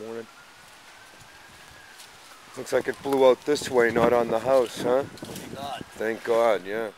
morning. Looks like it blew out this way, not on the house, huh? Thank God. Thank God, yeah.